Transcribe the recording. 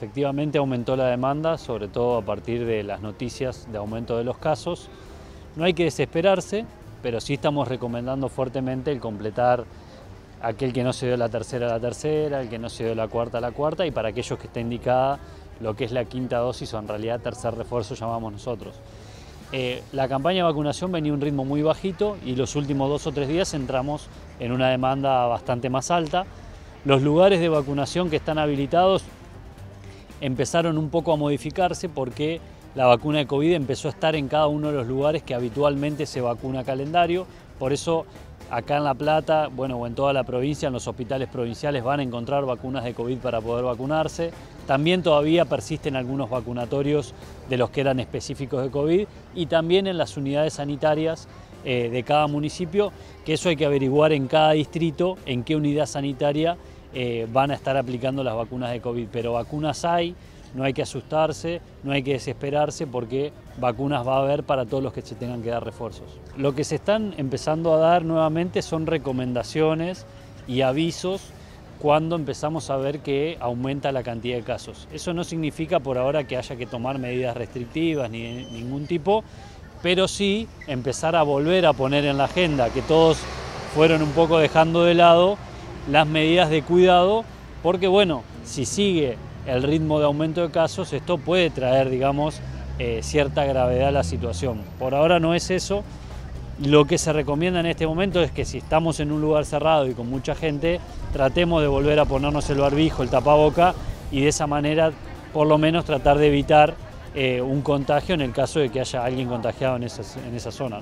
Efectivamente aumentó la demanda, sobre todo a partir de las noticias de aumento de los casos. No hay que desesperarse, pero sí estamos recomendando fuertemente el completar aquel que no se dio la tercera a la tercera, el que no se dio la cuarta a la cuarta y para aquellos que está indicada lo que es la quinta dosis o en realidad tercer refuerzo llamamos nosotros. Eh, la campaña de vacunación venía a un ritmo muy bajito y los últimos dos o tres días entramos en una demanda bastante más alta. Los lugares de vacunación que están habilitados empezaron un poco a modificarse porque la vacuna de COVID empezó a estar en cada uno de los lugares que habitualmente se vacuna calendario. Por eso acá en La Plata, bueno, o en toda la provincia, en los hospitales provinciales van a encontrar vacunas de COVID para poder vacunarse. También todavía persisten algunos vacunatorios de los que eran específicos de COVID y también en las unidades sanitarias eh, de cada municipio, que eso hay que averiguar en cada distrito en qué unidad sanitaria eh, van a estar aplicando las vacunas de COVID. Pero vacunas hay, no hay que asustarse, no hay que desesperarse porque vacunas va a haber para todos los que se tengan que dar refuerzos. Lo que se están empezando a dar nuevamente son recomendaciones y avisos cuando empezamos a ver que aumenta la cantidad de casos. Eso no significa por ahora que haya que tomar medidas restrictivas ni de ningún tipo, pero sí empezar a volver a poner en la agenda que todos fueron un poco dejando de lado las medidas de cuidado, porque bueno, si sigue el ritmo de aumento de casos, esto puede traer, digamos, eh, cierta gravedad a la situación. Por ahora no es eso, lo que se recomienda en este momento es que si estamos en un lugar cerrado y con mucha gente, tratemos de volver a ponernos el barbijo, el tapaboca y de esa manera por lo menos tratar de evitar eh, un contagio en el caso de que haya alguien contagiado en esa, en esa zona.